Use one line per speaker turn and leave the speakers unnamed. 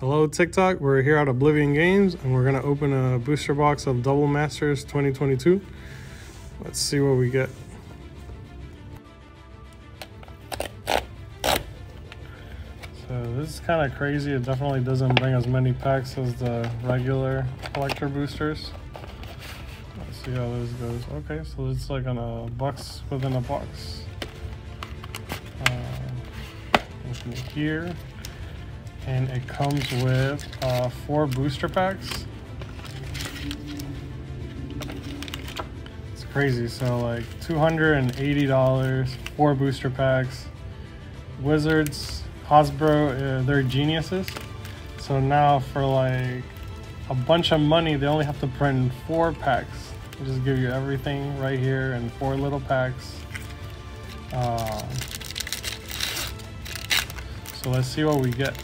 Hello TikTok, we're here at Oblivion Games and we're gonna open a booster box of Double Masters 2022. Let's see what we get. So this is kind of crazy. It definitely doesn't bring as many packs as the regular collector boosters. Let's see how this goes. Okay, so it's like on a box within a box. Uh, here and it comes with uh, four booster packs. It's crazy. So like $280, four booster packs. Wizards, Hasbro, uh, they're geniuses. So now for like a bunch of money, they only have to print four packs. They just give you everything right here in four little packs. Uh, so let's see what we get.